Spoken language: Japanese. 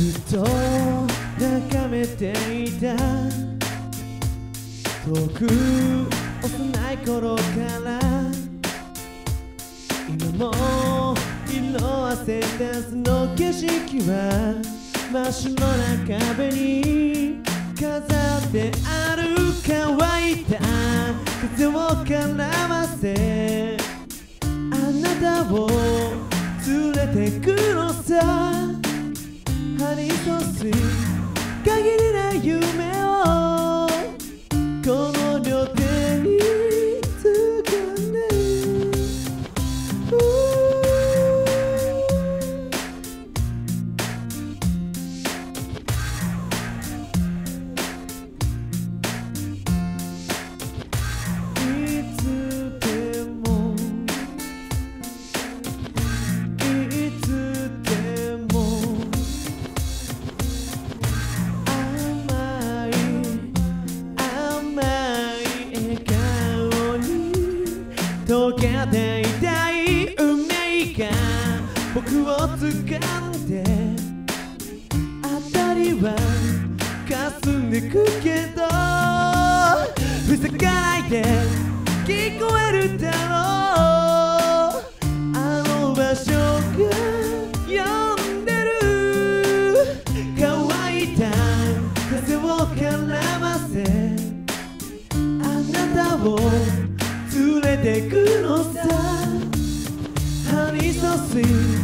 ずっと眺めていた。遠く幼い頃から今も色あせたその景色は真っ白な壁に飾ってある乾いた風を絡ませあなたを連れてくのさ。ハニーソース限りない夢を溶けていたい運命が僕を掴んであたりは霞んでくけどふざけないで聞こえるだろうあの場所が呼んでる乾いた風を絡ませあなたをてくのさ。針刺し